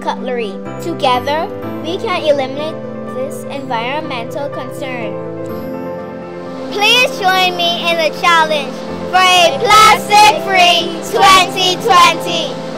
cutlery. Together, we can eliminate this environmental concern. Please join me in the challenge for a plastic-free 2020.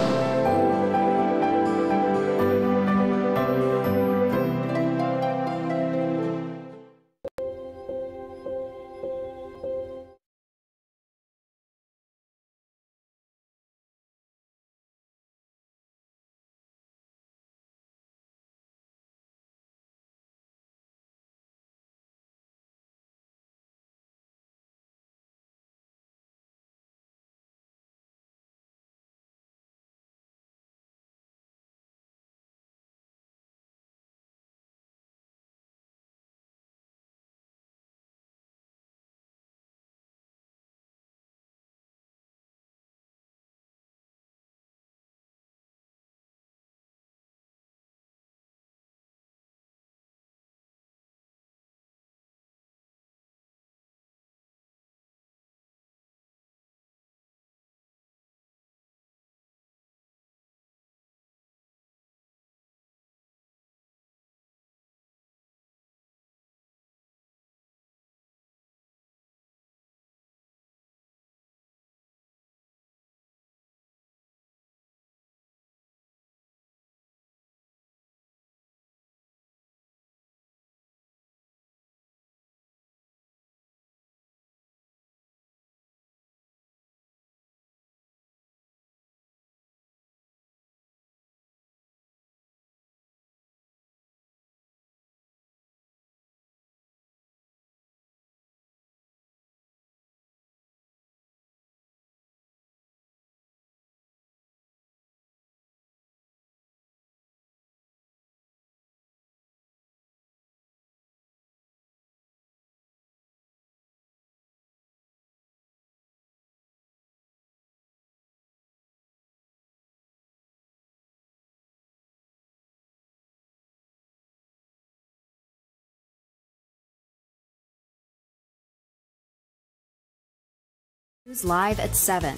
News live at 7.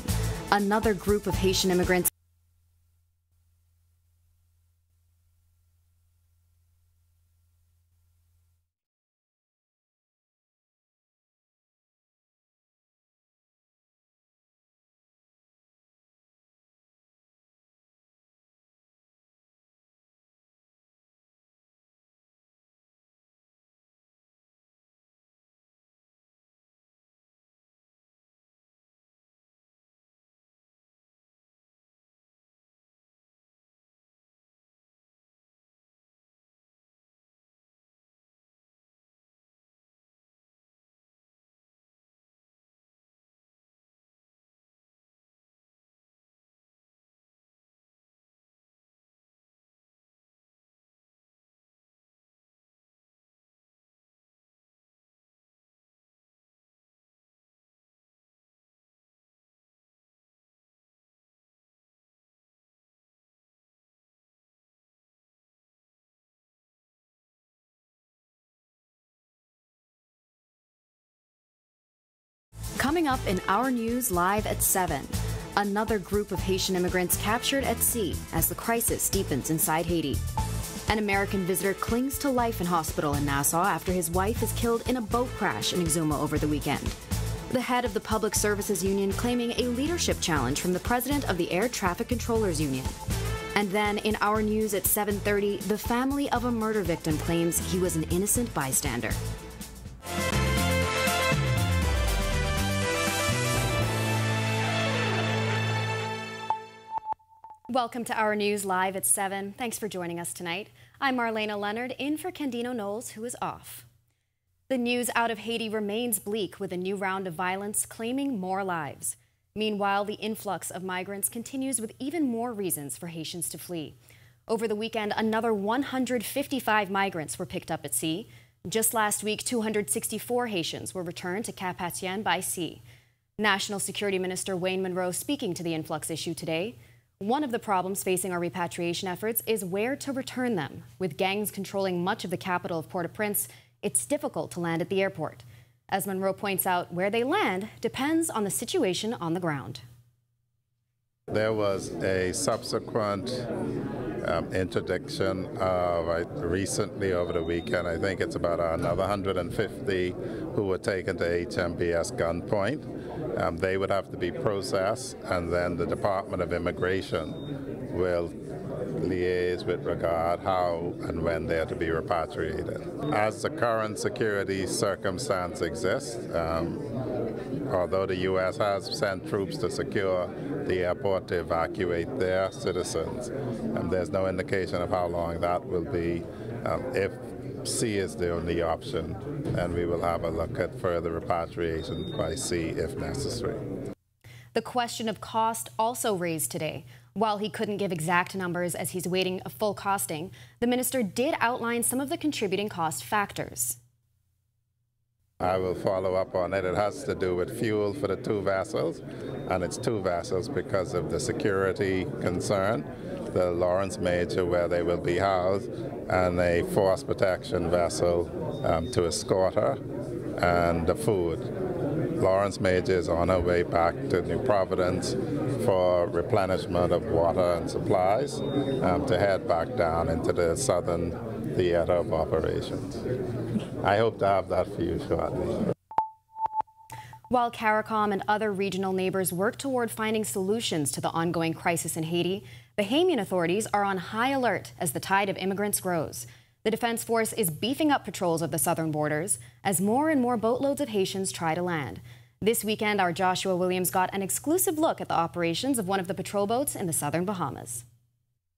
Another group of Haitian immigrants. Coming up in our news live at 7. Another group of Haitian immigrants captured at sea as the crisis deepens inside Haiti. An American visitor clings to life in hospital in Nassau after his wife is killed in a boat crash in Exuma over the weekend. The head of the Public Services Union claiming a leadership challenge from the president of the Air Traffic Controllers Union. And then in our news at 7:30, the family of a murder victim claims he was an innocent bystander. Welcome to our news live at 7. Thanks for joining us tonight. I'm Marlena Leonard, in for Candino Knowles, who is off. The news out of Haiti remains bleak with a new round of violence claiming more lives. Meanwhile, the influx of migrants continues with even more reasons for Haitians to flee. Over the weekend, another 155 migrants were picked up at sea. Just last week, 264 Haitians were returned to Cap Haitien by sea. National Security Minister Wayne Munroe speaking to the influx issue today. One of the problems facing our repatriation efforts is where to return them. With gangs controlling much of the capital of Port-au-Prince, it's difficult to land at the airport. As Munroe points out, where they land depends on the situation on the ground. There was a subsequent um, interdiction of uh, recently over the weekend. I think it's about another 150 who were taken to HMBS gunpoint. Um, they would have to be processed, and then the Department of Immigration will liaise with regard how and when they are to be repatriated. As the current security circumstance exists, um, although the U.S. has sent troops to secure the airport to evacuate their citizens, um, there's no indication of how long that will be. Um, if sea is the only option, then we will have a look at further repatriation by sea if necessary. The question of cost also raised today. While he couldn't give exact numbers as he's waiting a full costing, the minister did outline some of the contributing cost factors. I will follow up on it. It has to do with fuel for the two vessels, and it's two vessels because of the security concern. The Lawrence Major, where they will be housed, and a force protection vessel um, to escort her, and the food. Lawrence Major is on her way back to New Providence for replenishment of water and supplies um, to head back down into the southern theater of operations. I hope to have that for you shortly. While CARICOM and other regional neighbors work toward finding solutions to the ongoing crisis in Haiti, Bahamian authorities are on high alert as the tide of immigrants grows. The Defense Force is beefing up patrols of the southern borders as more and more boatloads of Haitians try to land. This weekend, our Joshua Williams got an exclusive look at the operations of one of the patrol boats in the southern Bahamas.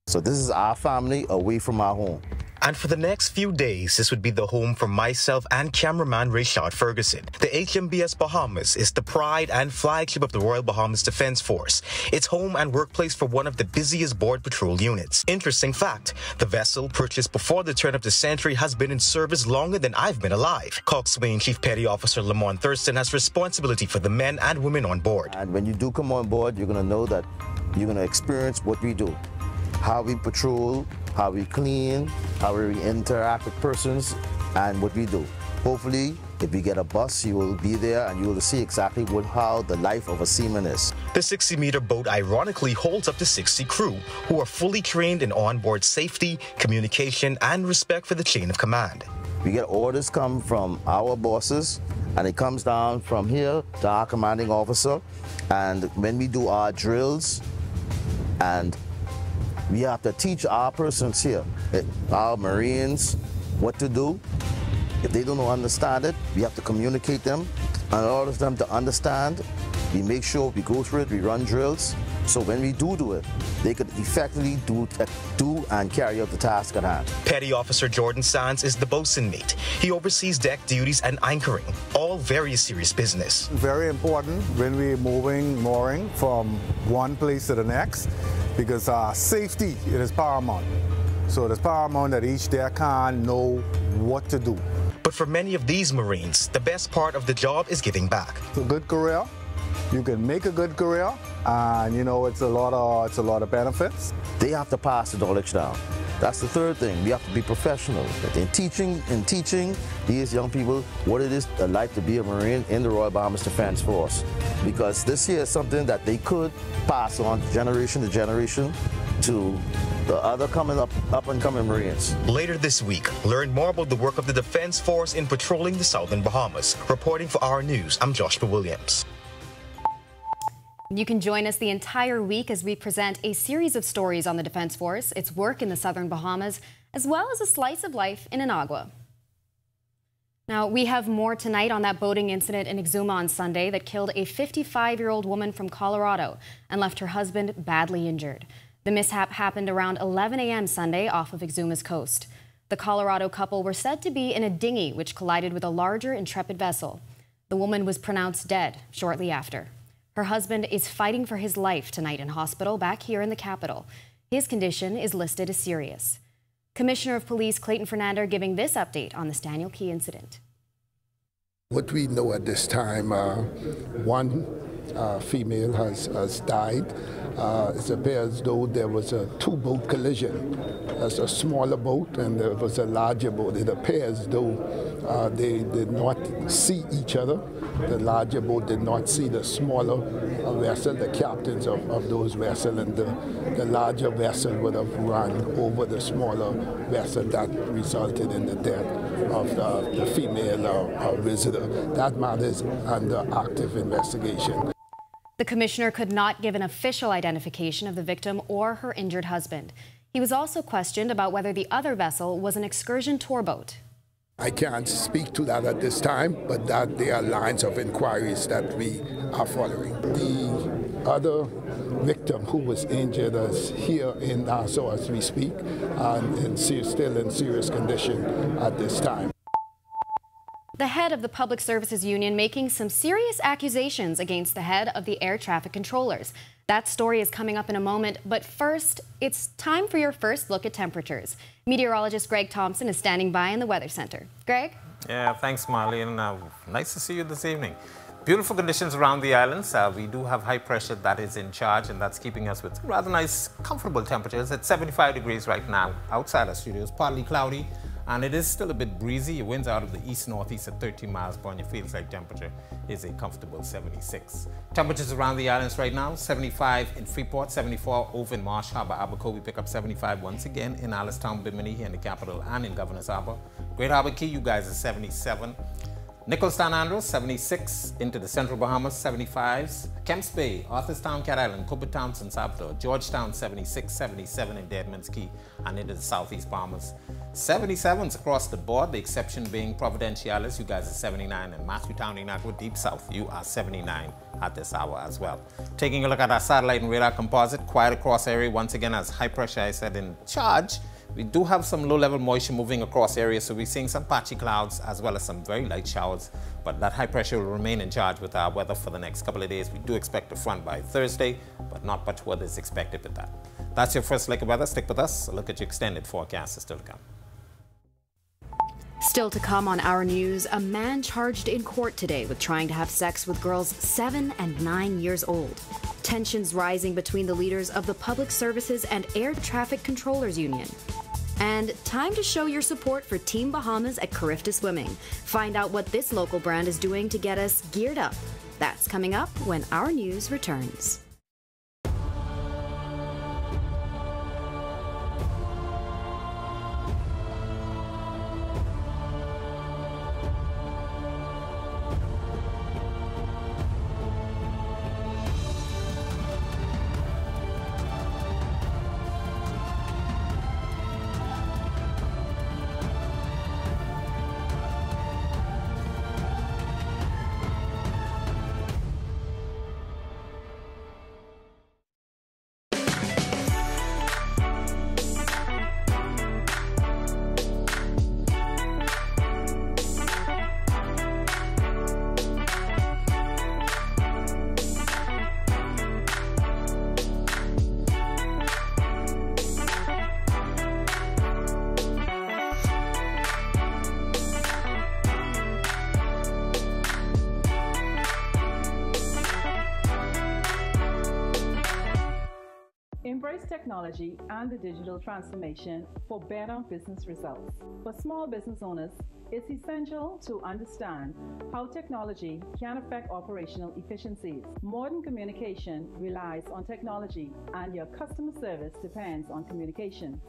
So this is our family away from our home. And for the next few days, this would be the home for myself and cameraman Rayshard Ferguson. The HMBS Bahamas is the pride and flagship of the Royal Bahamas Defense Force. It's home and workplace for one of the busiest board patrol units. Interesting fact, the vessel purchased before the turn of the century has been in service longer than I've been alive. Coxswain Chief Petty Officer Lamont Thurston has responsibility for the men and women on board. And when you do come on board, you're going to know that you're going to experience what we do how we patrol, how we clean, how we interact with persons, and what we do. Hopefully, if we get a bus, you will be there and you will see exactly what, how the life of a seaman is. The 60-meter boat ironically holds up to 60 crew who are fully trained in onboard safety, communication, and respect for the chain of command. We get orders come from our bosses, and it comes down from here to our commanding officer. And when we do our drills and we have to teach our persons here, eh, our Marines, what to do. If they don't understand it, we have to communicate them and order them to understand. We make sure we go through it, we run drills, so when we do do it, they could effectively do, do and carry out the task at hand. Petty Officer Jordan Sands is the bosun mate. He oversees deck duties and anchoring, all very serious business. Very important when we're moving, mooring from one place to the next because uh, safety it is paramount. So it is paramount that each deckhand know what to do. But for many of these Marines, the best part of the job is giving back. It's a good career. You can make a good career, and you know it's a lot of it's a lot of benefits. They have to pass the knowledge down. That's the third thing. We have to be professional. In teaching, in teaching these young people what it is uh, like to be a Marine in the Royal Bahamas Defense Force. Because this here is something that they could pass on generation to generation to the other coming up, up and coming Marines. Later this week, learn more about the work of the Defense Force in patrolling the southern Bahamas. Reporting for our news, I'm Joshua Williams. You can join us the entire week as we present a series of stories on the Defense Force, its work in the southern Bahamas, as well as a slice of life in Inagua. Now, we have more tonight on that boating incident in Exuma on Sunday that killed a 55-year-old woman from Colorado and left her husband badly injured. The mishap happened around 11 a.m. Sunday off of Exuma's coast. The Colorado couple were said to be in a dinghy which collided with a larger intrepid vessel. The woman was pronounced dead shortly after. Her husband is fighting for his life tonight in hospital back here in the capital. His condition is listed as serious. Commissioner of Police Clayton Fernander giving this update on the Staniel Cay incident. What we know at this time, uh, one uh, female has, has died. Uh, it appears though there was a two-boat collision. There's a smaller boat and there was a larger boat. It appears though uh, they did not see each other the larger boat did not see the smaller vessel, the captains of, of those vessels, and the, the larger vessel would have run over the smaller vessel that resulted in the death of the, the female uh, uh, visitor. That matter is under active investigation. The commissioner could not give an official identification of the victim or her injured husband. He was also questioned about whether the other vessel was an excursion tour boat. I can't speak to that at this time, but that there are lines of inquiries that we are following. The other victim who was injured is here in Nassau as we speak and in, still in serious condition at this time. The head of the Public Services Union making some serious accusations against the head of the air traffic controllers. That story is coming up in a moment, but first, it's time for your first look at temperatures. Meteorologist Greg Thompson is standing by in the Weather Center. Greg? Yeah, thanks, Marlene. Uh, nice to see you this evening. Beautiful conditions around the islands. Uh, we do have high pressure that is in charge, and that's keeping us with rather nice, comfortable temperatures at 75 degrees right now outside our studios. Partly cloudy, and it is still a bit breezy. Your winds out of the east-northeast at 13 miles per hour. Your feels like temperature is a comfortable 76. Temperatures around the islands right now, 75 in Freeport, 74 over in Marsh Harbor, Abaco. We pick up 75 once again in Alice Town, Bimini here in the capital and in Governor's Harbor. Great Harbor Cay, you guys are 77. Nicholas Andros, 76 into the Central Bahamas, 75s. Kemps Bay, Arthurstown, Cat Island, Cooper Town, San Salvador, Georgetown, 76, 77 in Deadman's Cay and into the Southeast Bahamas. 77s across the board, the exception being Providenciales, you guys are 79, and Matthew Town, Inagua, Deep South, you are 79 at this hour as well. Taking a look at our satellite and radar composite, quiet across area, once again as high pressure, I said, in charge. We do have some low-level moisture moving across areas, so we're seeing some patchy clouds as well as some very light showers. But that high pressure will remain in charge with our weather for the next couple of days. We do expect a front by Thursday, but not much weather is expected with that. That's your first look at weather. Stick with us. A look at your extended forecast is still to come. Still to come on our news, a man charged in court today with trying to have sex with girls seven and nine years old. Tensions rising between the leaders of the Public Services and Air Traffic Controllers Union. And time to show your support for Team Bahamas at Carifta Swimming. Find out what this local brand is doing to get us geared up. That's coming up when our news returns. Technology and the digital transformation for better business results. For small business owners, it's essential to understand how technology can affect operational efficiencies. Modern communication relies on technology and your customer service depends on communication.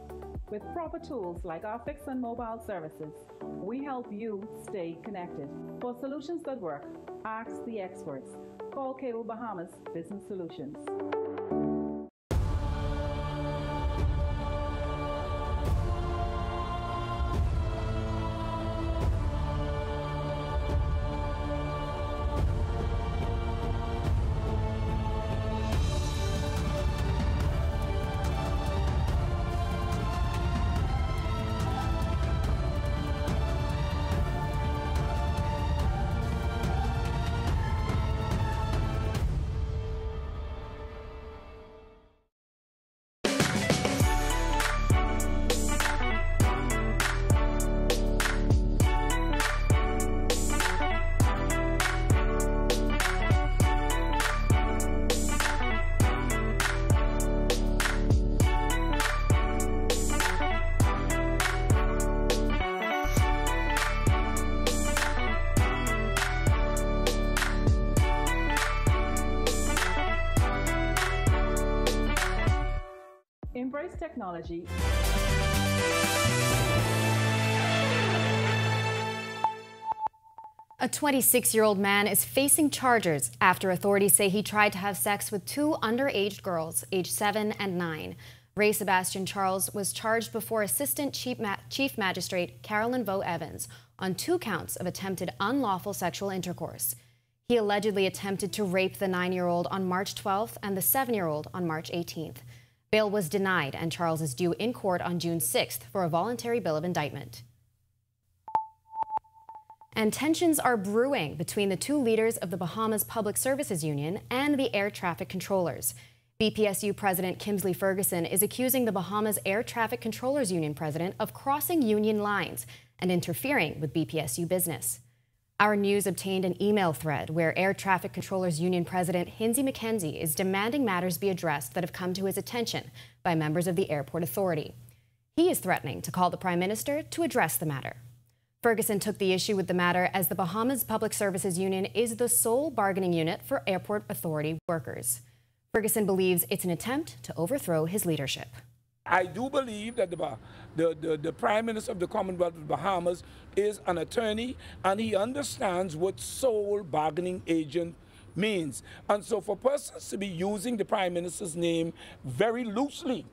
With proper tools like our fixed and mobile services, we help you stay connected. For solutions that work, ask the experts. Call Cable Bahamas Business Solutions. Technology. A 26 year old man is facing charges after authorities say he tried to have sex with two underage girls, aged 7 and 9. Ray Sebastian Charles was charged before Assistant Chief, Ma Chief Magistrate Carolyn Vogt-Evans on two counts of attempted unlawful sexual intercourse. He allegedly attempted to rape the nine year old on March 12th and the seven year old on March 18th. Bail was denied, and Charles is due in court on June 6th for a voluntary bill of indictment. And tensions are brewing between the two leaders of the Bahamas Public Services Union and the air traffic controllers. BPSU President Kingsley Ferguson is accusing the Bahamas Air Traffic Controllers Union president of crossing union lines and interfering with BPSU business. Our news obtained an email thread where Air Traffic Controllers Union President Hinsey McKenzie is demanding matters be addressed that have come to his attention by members of the Airport Authority. He is threatening to call the Prime Minister to address the matter. Ferguson took the issue with the matter as the Bahamas Public Services Union is the sole bargaining unit for Airport Authority workers. Ferguson believes it's an attempt to overthrow his leadership. I do believe that the, the, the, the, Prime Minister of the Commonwealth of the Bahamas is an attorney and he understands what sole bargaining agent means. And so for persons to be using the Prime Minister's name very loosely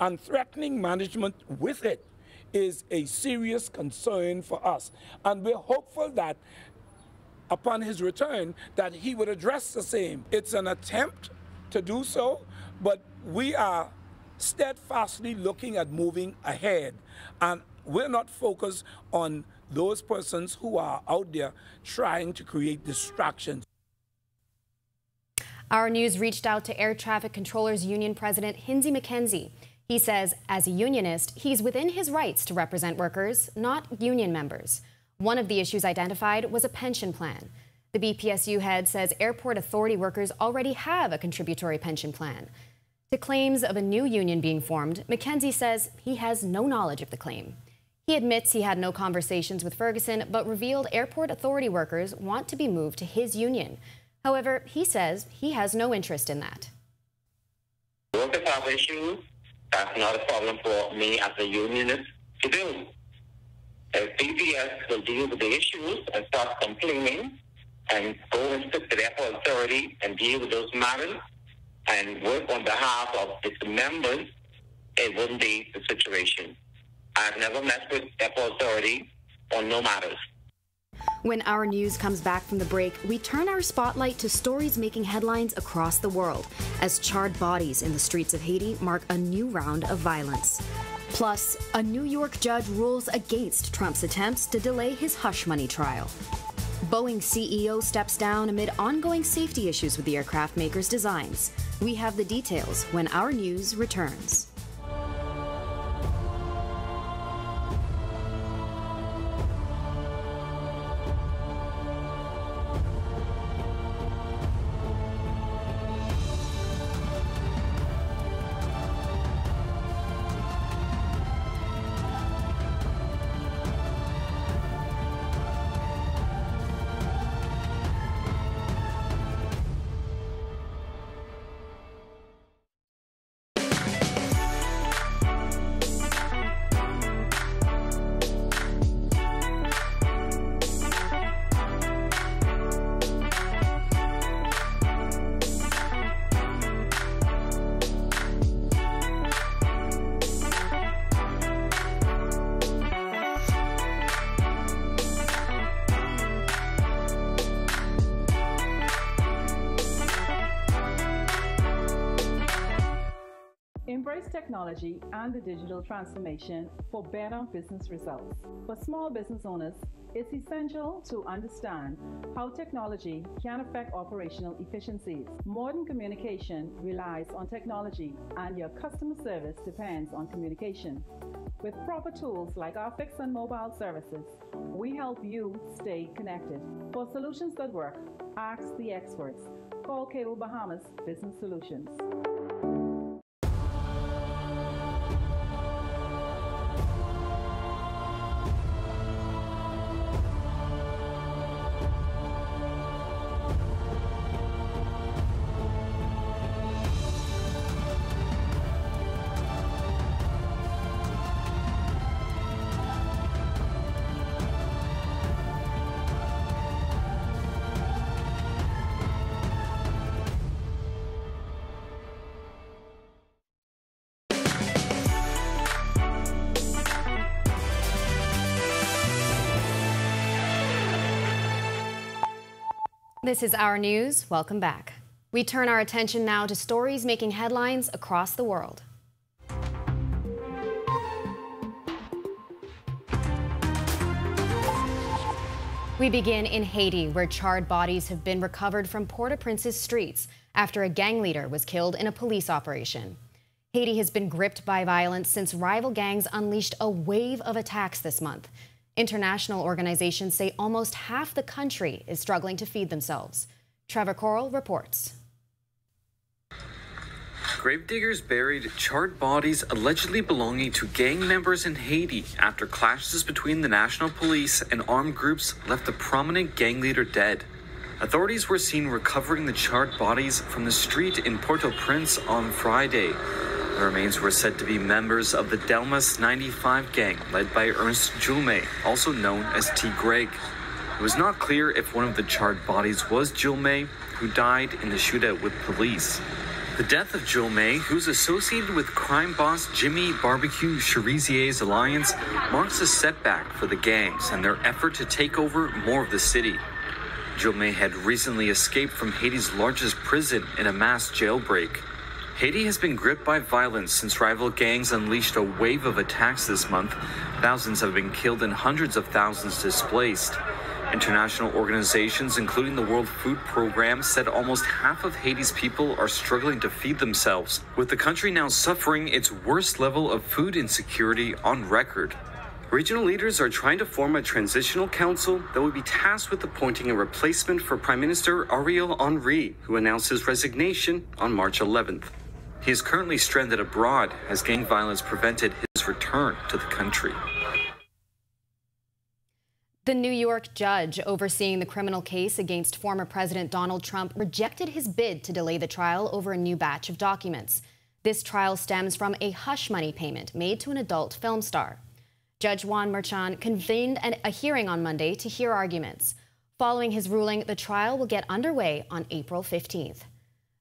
and threatening management with it is a serious concern for us. And we're hopeful that upon his return that he would address the same. It's an attempt to do so, but we are steadfastly looking at moving ahead. And we're not focused on those persons who are out there trying to create distractions. Our news reached out to Air Traffic Controllers Union President Hinsey McKenzie. He says, as a unionist, he's within his rights to represent workers, not union members. One of the issues identified was a pension plan. The BPSU head says airport authority workers already have a contributory pension plan. To claims of a new union being formed, McKenzie says he has no knowledge of the claim. He admits he had no conversations with Ferguson, but revealed airport authority workers want to be moved to his union. However, he says he has no interest in that. Workers have issues that's not a problem for me as a unionist to do. If BPS will deal with the issues and start complaining and go and speak to the airport authority and deal with those matters and work on behalf of its members, it wouldn't be the situation. I've never met with airport authority on no matters. When our news comes back from the break, we turn our spotlight to stories making headlines across the world as charred bodies in the streets of Haiti mark a new round of violence. Plus, a New York judge rules against Trump's attempts to delay his hush money trial. Boeing CEO steps down amid ongoing safety issues with the aircraft maker's designs. We have the details when our news returns. Technology and the digital transformation for better business results. For small business owners, it's essential to understand how technology can affect operational efficiencies. Modern communication relies on technology, and your customer service depends on communication. With proper tools like our fixed and mobile services, we help you stay connected. For solutions that work, ask the experts. Call Cable Bahamas Business Solutions. This is our news. Welcome back. We turn our attention now to stories making headlines across the world. We begin in Haiti, where charred bodies have been recovered from Port-au-Prince's streets after a gang leader was killed in a police operation. Haiti has been gripped by violence since rival gangs unleashed a wave of attacks this month. International organizations say almost half the country is struggling to feed themselves. Trevor Coral reports. Gravediggers buried charred bodies allegedly belonging to gang members in Haiti after clashes between the national police and armed groups left a prominent gang leader dead. Authorities were seen recovering the charred bodies from the street in Port-au-Prince on Friday. The remains were said to be members of the Delmas 95 gang led by Ernst Julme, also known as T. Greg. It was not clear if one of the charred bodies was Julme, who died in the shootout with police. The death of Julme, who's associated with crime boss Jimmy Barbecue Cherizier's alliance, marks a setback for the gangs and their effort to take over more of the city. Julme had recently escaped from Haiti's largest prison in a mass jailbreak. Haiti has been gripped by violence since rival gangs unleashed a wave of attacks this month. Thousands have been killed and hundreds of thousands displaced. International organizations, including the World Food Program, said almost half of Haiti's people are struggling to feed themselves, with the country now suffering its worst level of food insecurity on record. Regional leaders are trying to form a transitional council that will be tasked with appointing a replacement for Prime Minister Ariel Henry, who announced his resignation on March 11th. He is currently stranded abroad as gang violence prevented his return to the country. The New York judge overseeing the criminal case against former President Donald Trump rejected his bid to delay the trial over a new batch of documents. This trial stems from a hush money payment made to an adult film star. Judge Juan Merchan convened an, a hearing on Monday to hear arguments. Following his ruling, the trial will get underway on April 15th.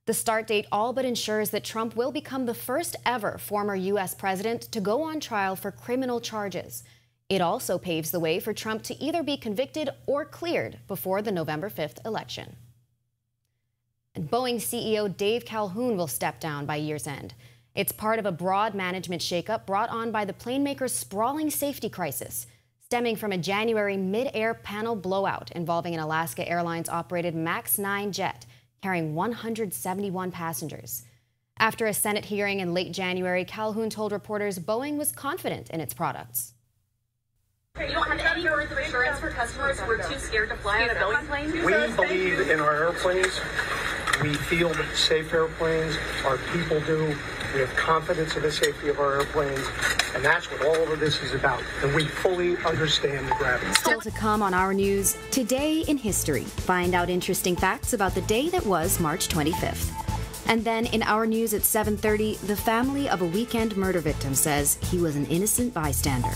The start date all but ensures that Trump will become the first ever former U.S. president to go on trial for criminal charges. It also paves the way for Trump to either be convicted or cleared before the November 5th election. And Boeing CEO Dave Calhoun will step down by year's end. It's part of a broad management shakeup brought on by the plane maker's sprawling safety crisis, stemming from a January mid-air panel blowout involving an Alaska Airlines operated MAX 9 jet carrying 171 passengers. After a Senate hearing in late January, Calhoun told reporters Boeing was confident in its products. You don't have any words of assurance for customers who are too scared to fly on a Boeing plane? We believe in our airplanes. We feel safe airplanes. Our people do. We have confidence in the safety of our airplanes. And that's what all of this is about. And we fully understand the gravity. Still to come on our news, Today in History. Find out interesting facts about the day that was March 25th. And then in our news at 7:30, the family of a weekend murder victim says he was an innocent bystander.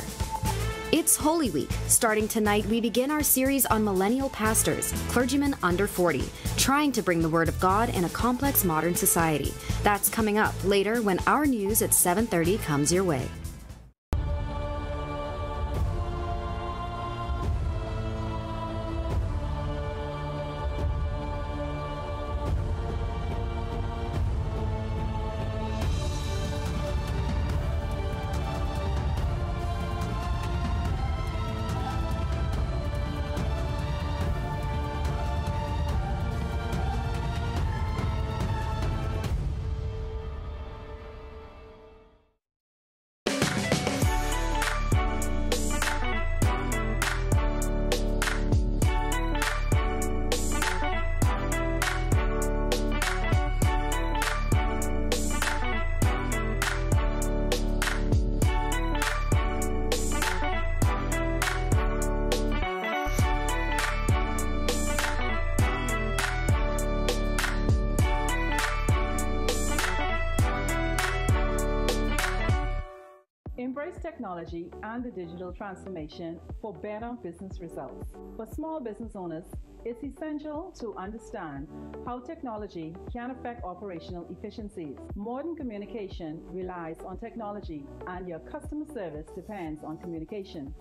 It's Holy Week. Starting tonight, we begin our series on millennial pastors, clergymen under 40, trying to bring the Word of God in a complex modern society. That's coming up later when our news at 7:30 comes your way. Technology and the digital transformation for better business results. For small business owners, it's essential to understand how technology can affect operational efficiencies. Modern communication relies on technology, and your customer service depends on communication.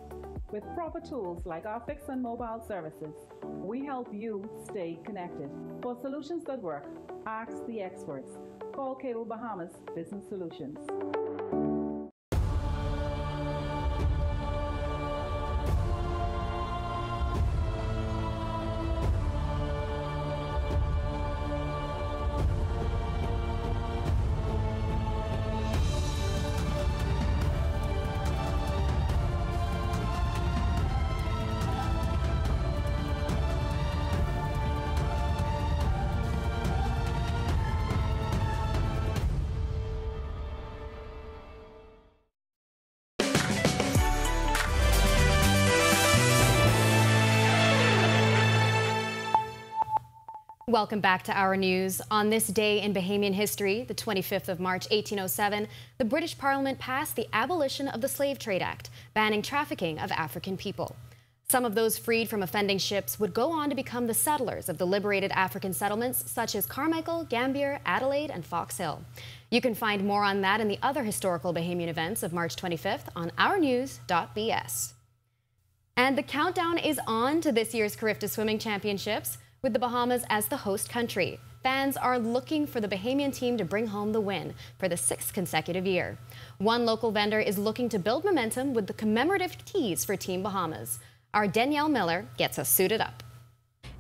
With proper tools like our fixed and mobile services, we help you stay connected. For solutions that work, ask the experts. Call Cable Bahamas Business Solutions. Welcome back to our news. On this day in Bahamian history, the 25th of March 1807, the British Parliament passed the Abolition of the Slave Trade Act, banning trafficking of African people. Some of those freed from offending ships would go on to become the settlers of the liberated African settlements such as Carmichael, Gambier, Adelaide, and Fox Hill. You can find more on that and the other historical Bahamian events of March 25th on ournews.bs. And the countdown is on to this year's Carifta Swimming Championships. With the Bahamas as the host country, fans are looking for the Bahamian team to bring home the win for the sixth consecutive year. One local vendor is looking to build momentum with the commemorative tees for Team Bahamas. Our Danielle Miller gets us suited up.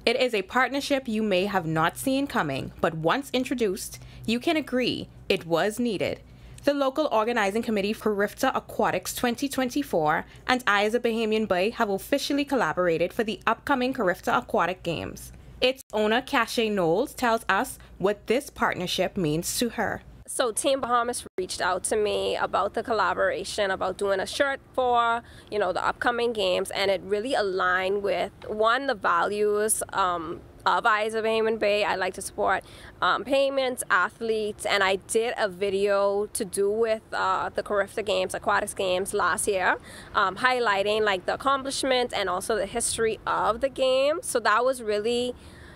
It is a partnership you may have not seen coming, but once introduced, you can agree it was needed. The local organizing committee for Carifta Aquatics 2024 and I as a Bahamian Bay have officially collaborated for the upcoming Carifta Aquatic Games. Its owner, Cache Knowles, tells us what this partnership means to her. So Team Bahamas reached out to me about the collaboration, about doing a shirt for, you know, the upcoming games, and it really aligned with, one, the values um, of Eyes of Bahamian Bay. I like to support um, payments, athletes, and I did a video to do with uh, the Carifta Games, Aquatics Games last year, um, highlighting like the accomplishments and also the history of the game. So that was really,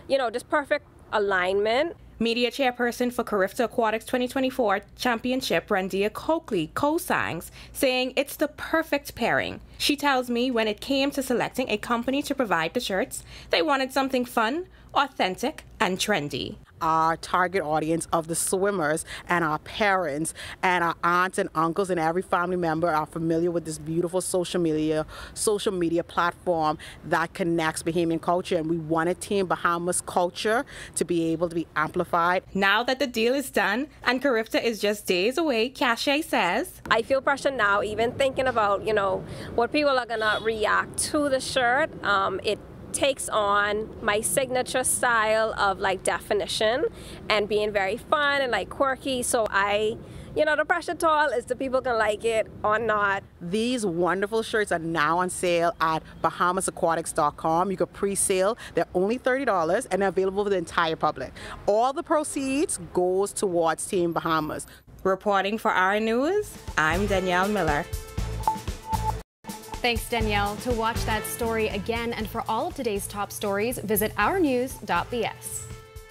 you know, just perfect alignment. Media chairperson for Carifta Aquatics 2024 Championship, Randia Coakley, co-signs, saying it's the perfect pairing. She tells me when it came to selecting a company to provide the shirts, they wanted something fun, authentic, and trendy our target audience of the swimmers and our parents and our aunts and uncles and every family member are familiar with this beautiful social media social media platform that connects Bahamian culture and we wanted Team Bahamas culture to be able to be amplified. Now that the deal is done and Carifta is just days away, Cache says, I feel pressure now even thinking about, you know, what people are going to react to the shirt. Um, it takes on my signature style of like definition and being very fun and like quirky. So I you know, the pressure tall is the people can like it or not. These wonderful shirts are now on sale at bahamasaquatics.com. You can pre-sale. They're only $30 and they're available for the entire public. All the proceeds goes towards Team Bahamas. Reporting for our news, I'm Danielle Miller. Thanks, Danielle. To watch that story again and for all of today's top stories, visit ournews.bs.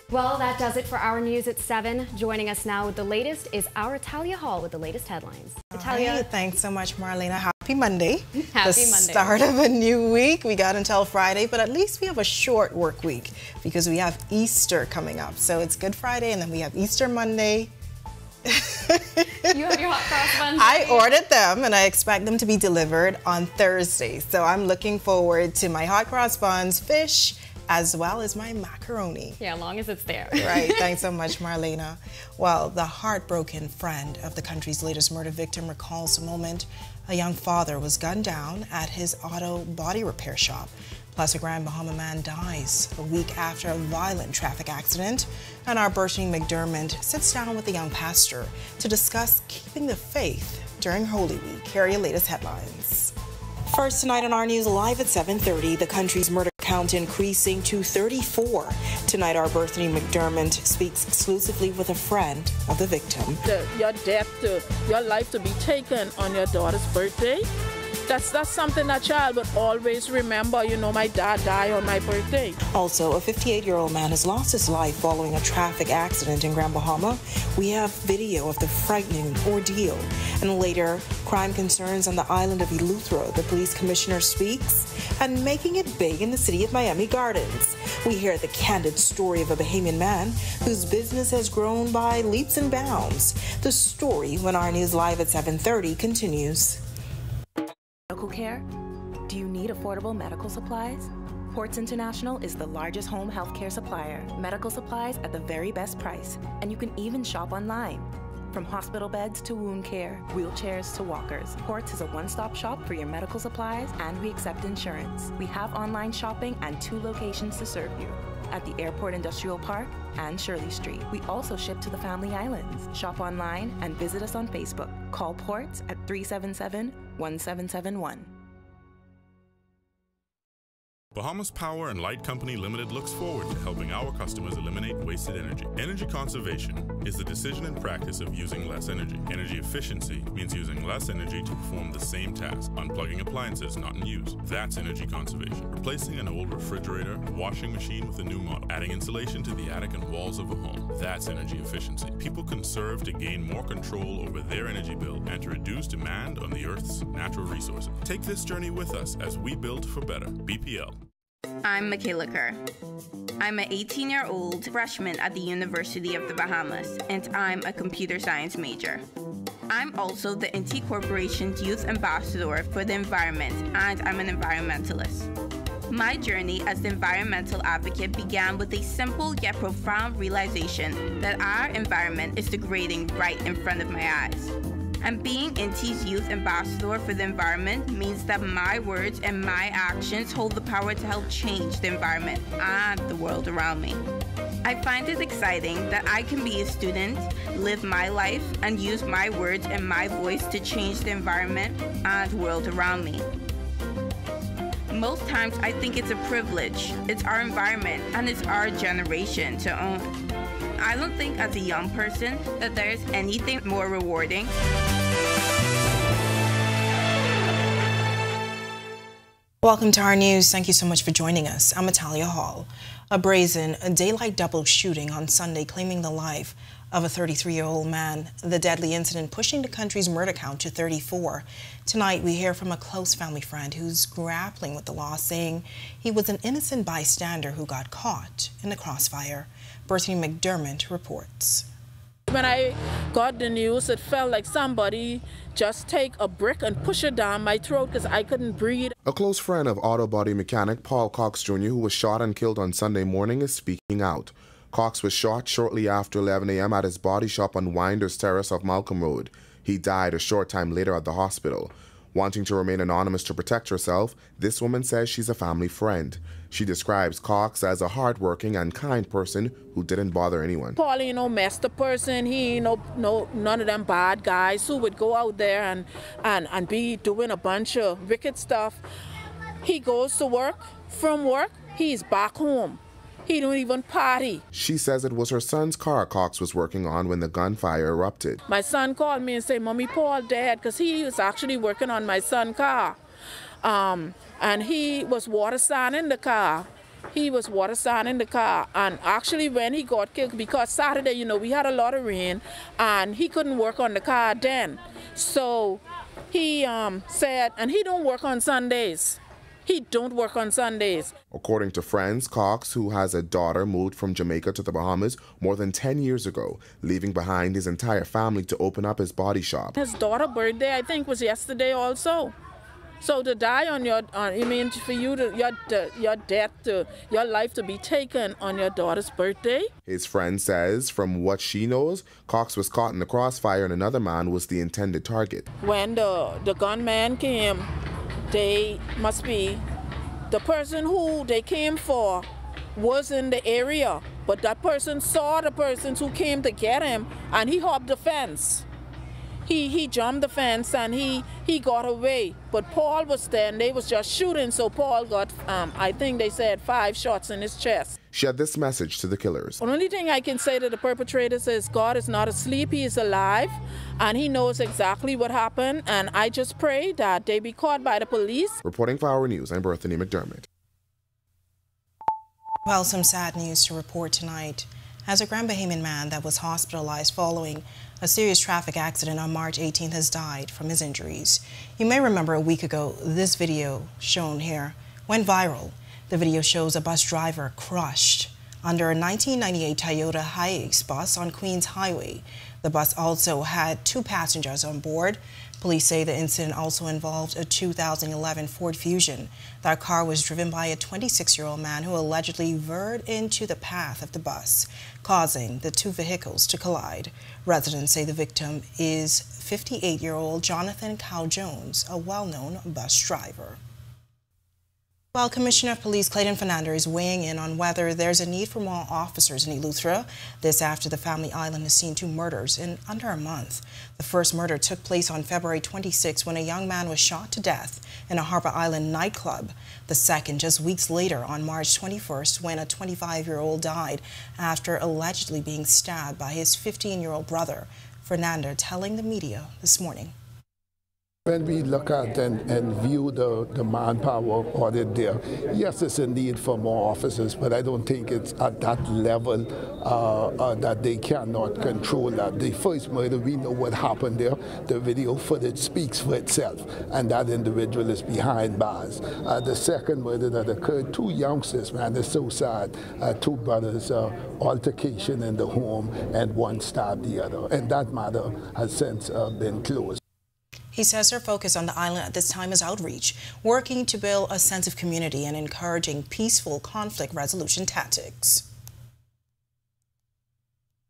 Well, that does it for our news at 7. Joining us now with the latest is our Italia Hall with the latest headlines. Italia. Right, thanks so much, Marlena. Happy Monday. Happy the Monday. start of a new week. We got until Friday, but at least we have a short work week because we have Easter coming up. So it's Good Friday and then we have Easter Monday. you have your hot cross buns. I ordered them and I expect them to be delivered on Thursday. So I'm looking forward to my hot cross buns, fish, as well as my macaroni. Yeah, as long as it's there. right. Thanks so much, Marlena. Well, the heartbroken friend of the country's latest murder victim recalls a moment a young father was gunned down at his auto body repair shop. Plus, a Grand Bahama man dies a week after a violent traffic accident. And our Bershing McDermott sits down with the young pastor to discuss keeping the faith during Holy Week. Here are your latest headlines. First tonight on our news live at 7:30, the country's murder count increasing to 34. Tonight, our Berthany McDermott speaks exclusively with a friend of the victim. The, your death, to, your life to be taken on your daughter's birthday that's that's something that child would always remember. You know, my dad died on my birthday. Also, a 58-year-old man has lost his life following a traffic accident in Grand Bahama. We have video of the frightening ordeal. And later, crime concerns on the island of Eleuthera. The police commissioner speaks and making it big in the city of Miami Gardens. We hear the candid story of a Bahamian man whose business has grown by leaps and bounds. The story when our news live at 7:30 continues. Medical care? Do you need affordable medical supplies? Ports International is the largest home healthcare supplier. Medical supplies at the very best price, and you can even shop online. From hospital beds to wound care, wheelchairs to walkers, Ports is a one stop shop for your medical supplies and we accept insurance. We have online shopping and two locations to serve you at the Airport Industrial Park and Shirley Street. We also ship to the Family Islands. Shop online and visit us on Facebook. Call Ports at 377 1771. Bahamas Power and Light Company Limited looks forward to helping our customers eliminate wasted energy. Energy conservation is the decision and practice of using less energy. Energy efficiency means using less energy to perform the same task, unplugging appliances not in use. That's energy conservation. Replacing an old refrigerator, washing machine with a new model, adding insulation to the attic and walls of a home. That's energy efficiency. People conserve to gain more control over their energy bill and to reduce demand on the Earth's natural resources. Take this journey with us as we build for better. BPL. I'm Michaela Kerr. I'm an 18 year old freshman at the University of the Bahamas, and I'm a computer science major. I'm also the NT Corporation's Youth Ambassador for the Environment, and I'm an environmentalist. My journey as the environmental advocate began with a simple yet profound realization that our environment is degrading right in front of my eyes. And being NT's youth ambassador for the environment means that my words and my actions hold the power to help change the environment and the world around me. I find it exciting that I can be a student, live my life, and use my words and my voice to change the environment and world around me. Most times I think it's a privilege. It's our environment and it's our generation to own. I don't think as a young person that there's anything more rewarding. Welcome to our news. Thank you so much for joining us. I'm Natalia Hall. A brazen a daylight double shooting on Sunday claiming the life of a 33-year-old man, the deadly incident pushing the country's murder count to 34. Tonight, we hear from a close family friend who's grappling with the law, saying he was an innocent bystander who got caught in the crossfire. Bertie McDermott reports. When I got the news, it felt like somebody just take a brick and push it down my throat because I couldn't breathe. A close friend of auto body mechanic Paul Cox Jr., who was shot and killed on Sunday morning, is speaking out. Cox was shot shortly after 11 a.m. at his body shop on Winders Terrace of Malcolm Road. He died a short time later at the hospital. Wanting to remain anonymous to protect herself, this woman says she's a family friend. She describes Cox as a hardworking and kind person who didn't bother anyone. Paul, you know, messed the person. He, ain't no, no, none of them bad guys who would go out there and, and, and be doing a bunch of wicked stuff. He goes to work. From work, he's back home. He don't even party. She says it was her son's car Cox was working on when the gunfire erupted. My son called me and said, Mommy, Paul dead, because he was actually working on my son's car. Um, and he was water sanding the car. He was water sanding the car. And actually, when he got killed, because Saturday, you know, we had a lot of rain, and he couldn't work on the car then. So he um, said, and he don't work on Sundays. He don't work on Sundays. According to friends, Cox, who has a daughter, moved from Jamaica to the Bahamas more than 10 years ago, leaving behind his entire family to open up his body shop. His daughter's birthday, I think, was yesterday also. So to die on your, on, I mean, for you to your your death to your life to be taken on your daughter's birthday. His friend says, from what she knows, Cox was caught in the crossfire, and another man was the intended target. When the the gunman came, they must be the person who they came for was in the area, but that person saw the persons who came to get him, and he hopped the fence. He he jumped the fence and he he got away. But Paul was there and they was just shooting. So Paul got, um, I think they said five shots in his chest. She had this message to the killers. The only thing I can say to the perpetrators is God is not asleep, He is alive, and He knows exactly what happened. And I just pray that they be caught by the police. Reporting for Our News, I'm Berthany McDermott. Well, some sad news to report tonight. As a Grand Bahamian man that was hospitalized following a serious traffic accident on March 18th has died from his injuries. You may remember a week ago, this video shown here went viral. The video shows a bus driver crushed under a 1998 Toyota Hiace bus on Queens Highway. The bus also had two passengers on board. Police say the incident also involved a 2011 Ford Fusion. That car was driven by a 26-year-old man who allegedly veered into the path of the bus, causing the two vehicles to collide. Residents say the victim is 58-year-old Jonathan Cow Jones, a well-known bus driver. While Commissioner of Police Clayton Fernander is weighing in on whether there's a need for more officers in Eleuthera, this after the family island has seen two murders in under a month. The first murder took place on February 26 when a young man was shot to death in a Harbor Island nightclub. The second just weeks later on March 21st when a 25-year-old died after allegedly being stabbed by his 15-year-old brother. Fernander telling the media this morning. When we look at and, and view the, the manpower audit there, yes, it's a need for more officers, but I don't think it's at that level uh, uh, that they cannot control that. The first murder, we know what happened there. The video footage speaks for itself, and that individual is behind bars. Uh, the second murder that occurred, two youngsters, man, it's so sad. Uh, two brothers, uh, altercation in the home, and one stabbed the other. And that matter has since uh, been closed. He says their focus on the island at this time is outreach, working to build a sense of community and encouraging peaceful conflict resolution tactics.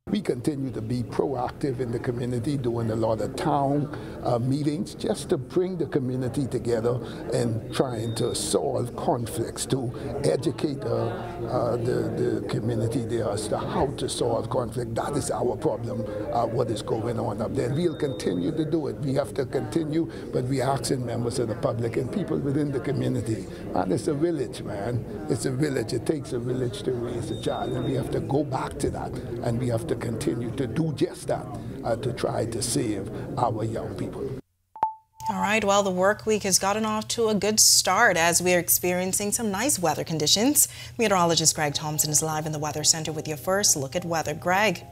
We continue to be proactive in the community, doing a lot of town uh, meetings just to bring the community together and trying to solve conflicts, to educate uh, uh, the, the community there as to how to solve conflict. That is our problem, uh, what is going on up there. We'll continue to do it. We have to continue, but we're asking members of the public and people within the community. And it's a village, man. It's a village. It takes a village to raise a child, and we have to go back to that, and we have to continue to do just that uh, to try to save our young people. All right, well, the work week has gotten off to a good start as we are experiencing some nice weather conditions. Meteorologist Greg Thompson is live in the Weather Center with your first look at weather. Greg,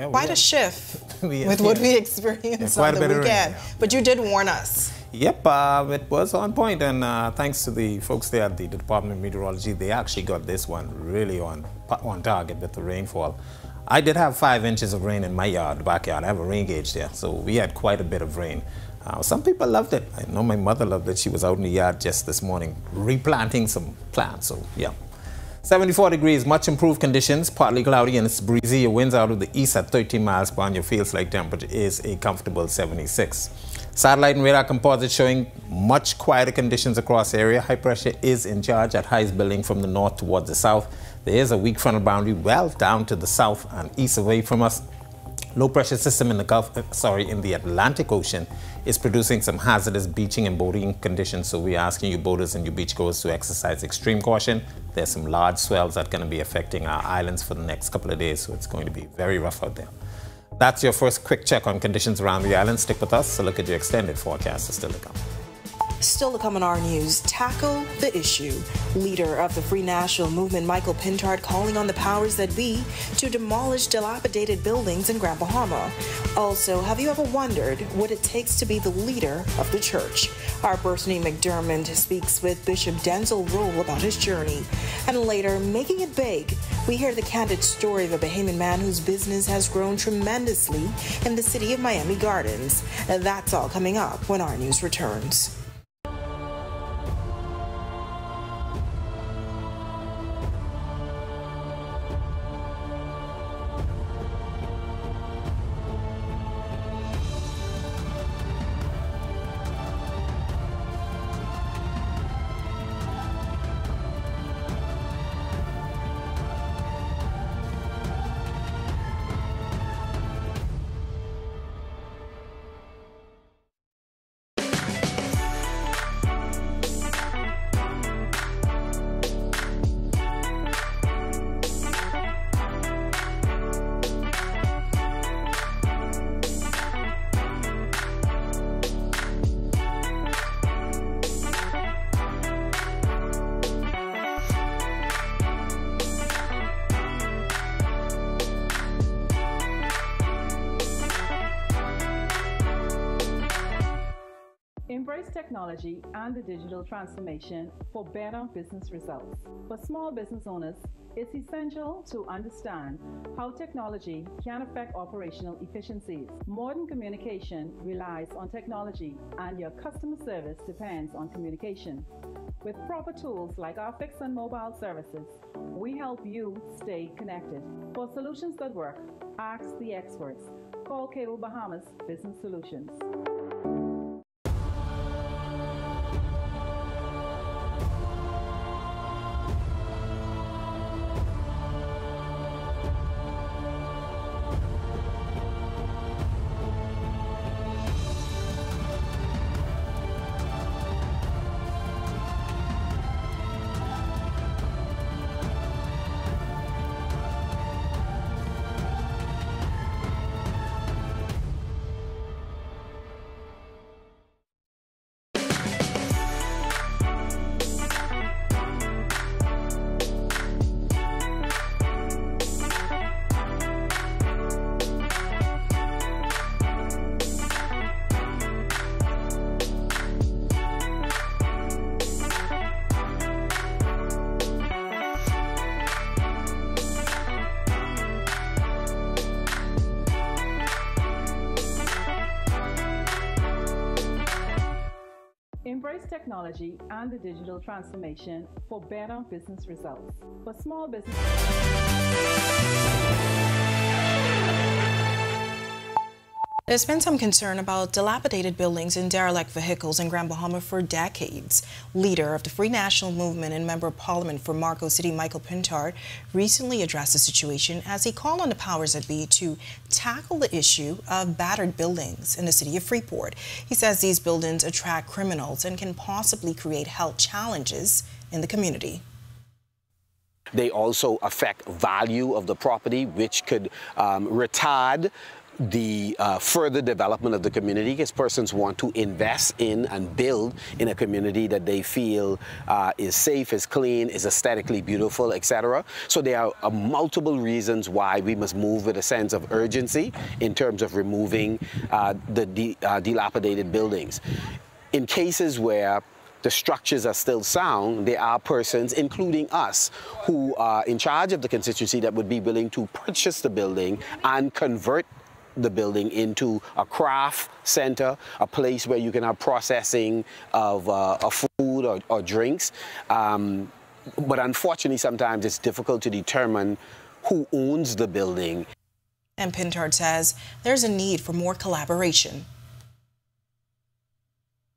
Yeah, quite we a shift we- with what we experienced Yeah, on the bit of rain, weekend. yeah. But you did warn us. Yep, uh, it was on point, and uh, thanks to the folks there at the Department of Meteorology, they actually got this one really on on target with the rainfall. I did have five inches of rain in my yard, backyard. I have a rain gauge there, so we had quite a bit of rain. Uh, some people loved it. I know my mother loved it. She was out in the yard just this morning replanting some plants. So yeah. 74 degrees, much improved conditions, partly cloudy and it's breezy. Your winds out of the east at 13 miles per hour. Your feels like temperature is a comfortable 76. Satellite and radar composite showing much quieter conditions across the area. High pressure is in charge at highest building from the north towards the south. There is a weak frontal boundary well down to the south and east away from us. Low pressure system in the Gulf, uh, sorry, in the Atlantic Ocean is producing some hazardous beaching and boating conditions. So we're asking you boaters and you beachgoers to exercise extreme caution. There's some large swells that are going to be affecting our islands for the next couple of days. So it's going to be very rough out there. That's your first quick check on conditions around the island. Stick with us. So look at your extended forecast is still to come. Still to come on our news, tackle the issue. Leader of the Free National Movement, Michael Pintard, calling on the powers that be to demolish dilapidated buildings in Grand Bahama. Also, have you ever wondered what it takes to be the leader of the church? Our Berthany McDermott speaks with Bishop Denzel Rolle about his journey. And later, making it big, we hear the candid story of a Bahamian man whose business has grown tremendously in the city of Miami Gardens. And that's all coming up when our news returns. Technology and the digital transformation for better business results. For small business owners, it's essential to understand how technology can affect operational efficiencies. Modern communication relies on technology, and your customer service depends on communication. With proper tools like our fixed and mobile services, we help you stay connected. For solutions that work, ask the experts. Call Cable Bahamas Business Solutions. Technology and the digital transformation for better business results. For small business. There's been some concern about dilapidated buildings and derelict vehicles in Grand Bahama for decades. Leader of the Free National Movement and Member of Parliament for Marco City, Michael Pintard, recently addressed the situation as he called on the powers that be to tackle the issue of battered buildings in the city of Freeport. He says these buildings attract criminals and can possibly create health challenges in the community. They also affect value of the property, which could um, retard the uh, further development of the community because persons want to invest in and build in a community that they feel uh, is safe, is clean, is aesthetically beautiful, etc. So there are uh, multiple reasons why we must move with a sense of urgency in terms of removing uh, the de uh, dilapidated buildings. In cases where the structures are still sound, there are persons, including us, who are in charge of the constituency that would be willing to purchase the building and convert the building into a craft center, a place where you can have processing of, uh, of food or, or drinks. Um, but unfortunately, sometimes it's difficult to determine who owns the building. And Pintard says there's a need for more collaboration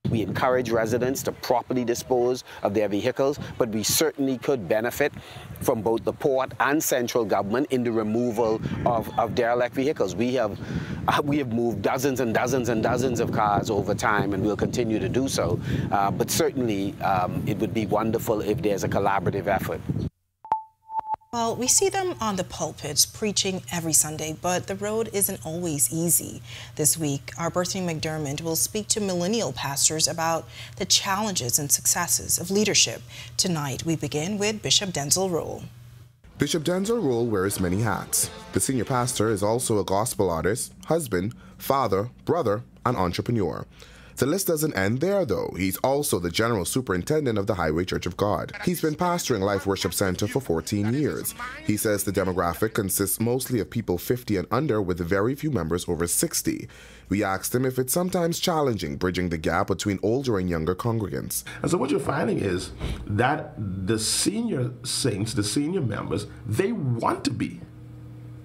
we encourage residents to properly dispose of their vehicles, but we certainly could benefit from both the port and central government in the removal of, of derelict vehicles. We have, uh, we have moved dozens and dozens and dozens of cars over time, and we'll continue to do so. Uh, but certainly, um, it would be wonderful if there's a collaborative effort. Well, we see them on the pulpits preaching every Sunday, but the road isn't always easy. This week, our Berthany McDermott will speak to millennial pastors about the challenges and successes of leadership. Tonight, we begin with Bishop Denzel Rolle. Bishop Denzel Rolle wears many hats. The senior pastor is also a gospel artist, husband, father, brother, and entrepreneur. The list doesn't end there, though. He's also the general superintendent of the Highway Church of God. He's been pastoring Life Worship Center for 14 years. He says the demographic consists mostly of people 50 and under, with very few members over 60. We asked him if it's sometimes challenging bridging the gap between older and younger congregants. And so what you're finding is that the senior saints, the senior members, they want to be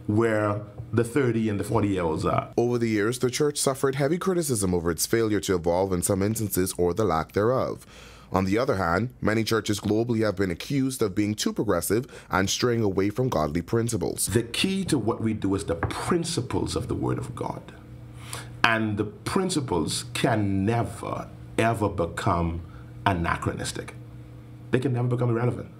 where the 30 and the 40 year olds are. Over the years, the church suffered heavy criticism over its failure to evolve in some instances or the lack thereof. On the other hand, many churches globally have been accused of being too progressive and straying away from godly principles. The key to what we do is the principles of the Word of God. And the principles can never, ever become anachronistic. They can never become irrelevant.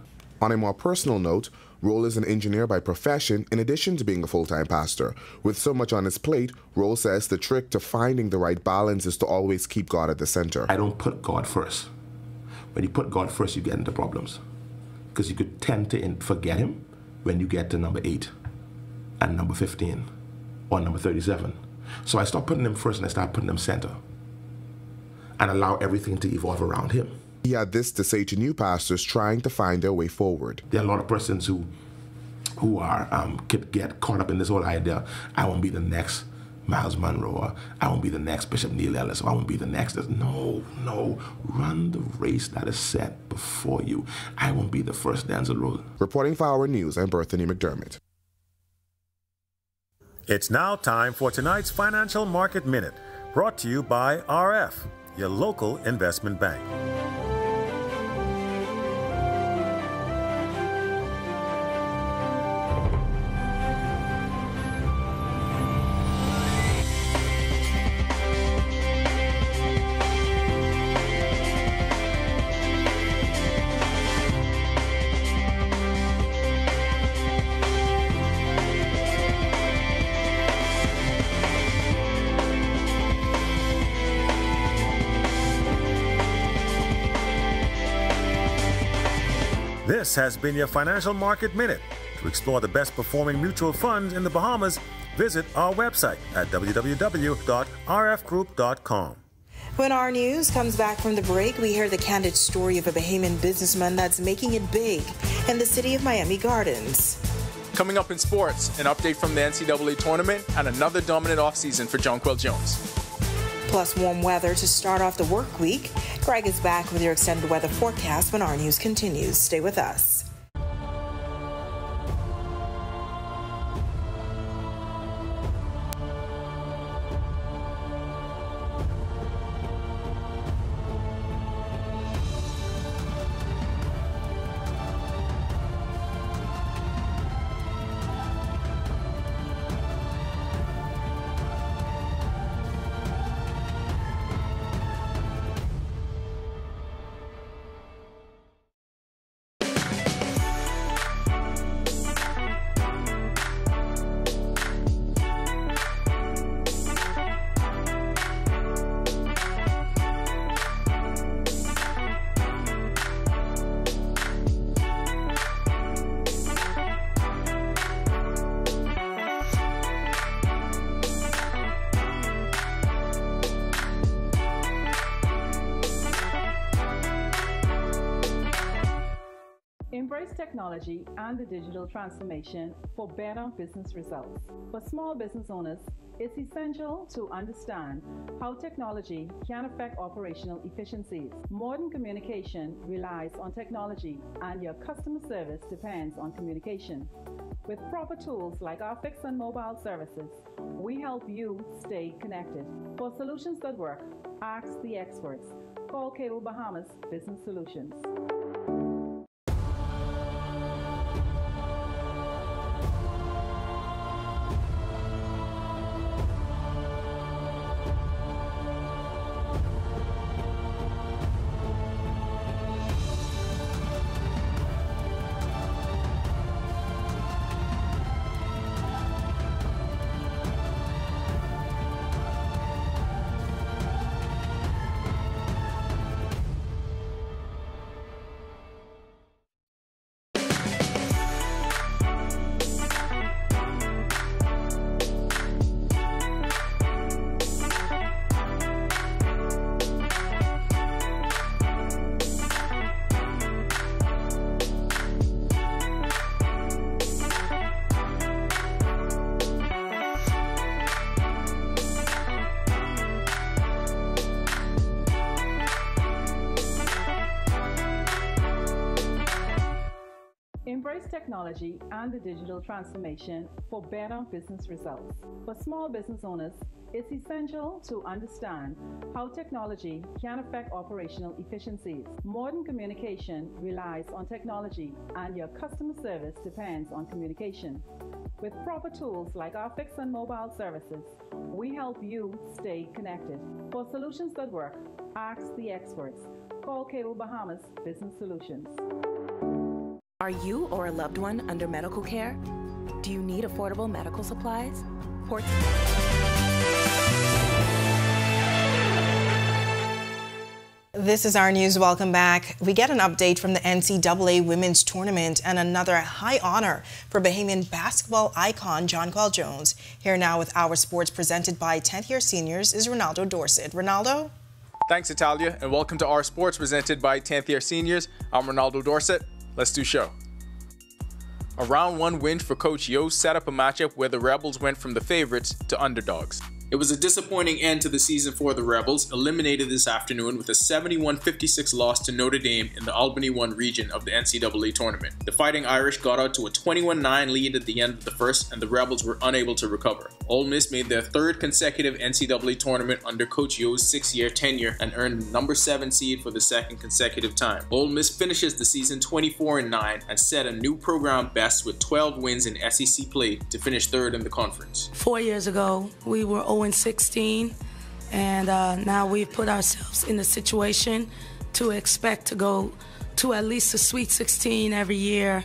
On a more personal note, Rolle is an engineer by profession in addition to being a full-time pastor. With so much on his plate, Rolle says the trick to finding the right balance is to always keep God at the center. I don't put God first. When you put God first, you get into problems. Because you could tend to forget him when you get to number 8 and number 15 or number 37. So I start putting him first and I start putting him center. and allow everything to evolve around him. He had this to say to new pastors trying to find their way forward. There are a lot of persons who who are um, could get caught up in this whole idea. I won't be the next Myles Munroe. I won't be the next Bishop Neil Ellis. I won't be the next. No, no. Run the race that is set before you. I won't be the first Denzel Rolle. Reporting for Our News, I'm Berthany McDermott. It's now time for tonight's Financial Market Minute, brought to you by RF, your local investment bank. Been your Financial Market Minute. To explore the best performing mutual funds in the Bahamas, visit our website at www.rfgroup.com. When our news comes back from the break, we hear the candid story of a Bahamian businessman that's making it big in the city of Miami Gardens. Coming up in sports, an update from the NCAA tournament and another dominant offseason for Jonquel Jones. Plus, warm weather to start off the work week. Greg is back with your extended weather forecast when our news continues. Stay with us. Technology and the digital transformation for better business results. For small business owners, it's essential to understand how technology can affect operational efficiencies. Modern communication relies on technology, and your customer service depends on communication. With proper tools like our fixed and mobile services, we help you stay connected. For solutions that work, ask the experts. Call Cable Bahamas Business Solutions. Technology and the digital transformation for better business results. For small business owners, it's essential to understand how technology can affect operational efficiencies. Modern communication relies on technology, and your customer service depends on communication. With proper tools like our fixed and mobile services, we help you stay connected. For solutions that work, ask the experts. Call Cable Bahamas Business Solutions. Are you or a loved one under medical care? Do you need affordable medical supplies? Port- This is our news. Welcome back. We get an update from the NCAA Women's Tournament and another high honor for Bahamian basketball icon John Jonquel Jones. Here now with our sports presented by 10th year seniors is Ronaldo Dorset. Ronaldo? Thanks, Natalia, and welcome to our sports presented by 10th year seniors. I'm Ronaldo Dorset. Let's do show. A round one win for Coach Yo set up a matchup where the Rebels went from the favorites to underdogs. It was a disappointing end to the season for the Rebels, eliminated this afternoon with a 71-56 loss to Notre Dame in the Albany 1 region of the NCAA tournament. The Fighting Irish got out to a 21-9 lead at the end of the first, and the Rebels were unable to recover. Ole Miss made their third consecutive NCAA tournament under Coach Yo's six-year tenure and earned the number 7 seed for the second consecutive time. Ole Miss finishes the season 24 and 9 and set a new program best with 12 wins in SEC play to finish third in the conference. Four years ago, we were 0 16, and uh, now we've put ourselves in the situation to expect to go to at least a Sweet 16 every year,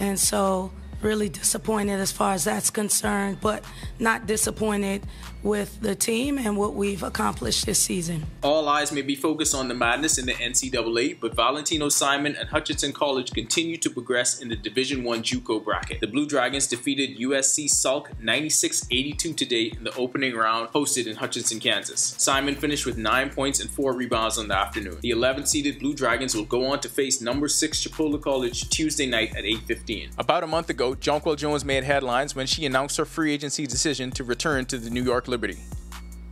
and so really disappointed as far as that's concerned, but not disappointed with the team and what we've accomplished this season. All eyes may be focused on the madness in the NCAA, but Valentino Simon and Hutchinson College continue to progress in the Division One JUCO bracket. The Blue Dragons defeated USC Salk 96-82 today in the opening round, hosted in Hutchinson, Kansas. Simon finished with nine points and four rebounds on the afternoon. The 11th-seeded Blue Dragons will go on to face number six Chipola College Tuesday night at 8:15. About a month ago, Jonquel Jones made headlines when she announced her free agency decision to return to the New York Liberty.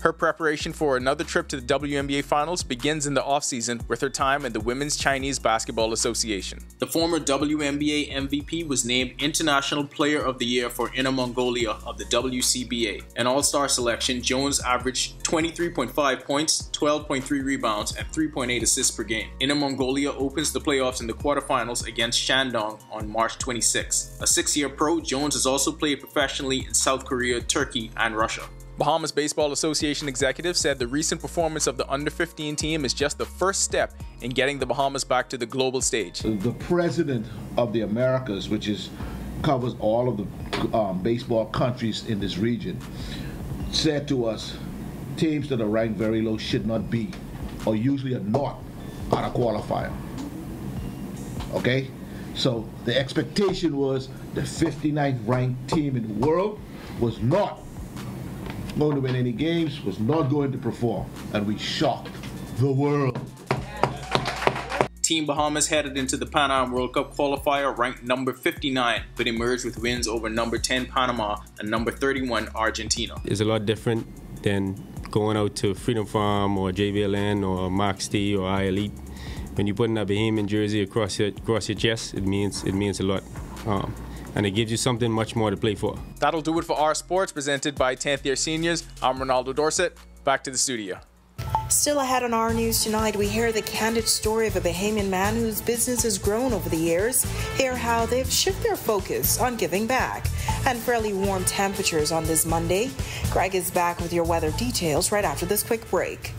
Her preparation for another trip to the WNBA Finals begins in the offseason with her time in the Women's Chinese Basketball Association. The former WNBA MVP was named International Player of the Year for Inner Mongolia of the WCBA. An all-star selection, Jones averaged 23.5 points, 12.3 rebounds, and 3.8 assists per game. Inner Mongolia opens the playoffs in the quarterfinals against Shandong on March 26. A six-year pro, Jones has also played professionally in South Korea, Turkey, and Russia. Bahamas Baseball Association executive said the recent performance of the under 15 team is just the first step in getting the Bahamas back to the global stage. The president of the Americas, which is covers all of the um, baseball countries in this region, said to us, teams that are ranked very low should not be, or usually are not, on a qualifier. Okay? So the expectation was the 59th ranked team in the world was not going to win any games, was not going to perform, and we shocked the world. Team Bahamas headed into the Pan Am World Cup qualifier ranked number 59, but emerged with wins over number 10 Panama and number 31 Argentina. It's a lot different than going out to Freedom Farm or JVLN or Max T or Elite. When you're putting that Bahamian jersey across your, across your chest, it means, it means a lot. Um, and it gives you something much more to play for. That'll do it for our sports presented by 10th year seniors. I'm Ronaldo Dorset. Back to the studio. Still ahead on our news tonight, we hear the candid story of a Bahamian man whose business has grown over the years. Hear how they've shifted their focus on giving back. And fairly warm temperatures on this Monday. Greg is back with your weather details right after this quick break.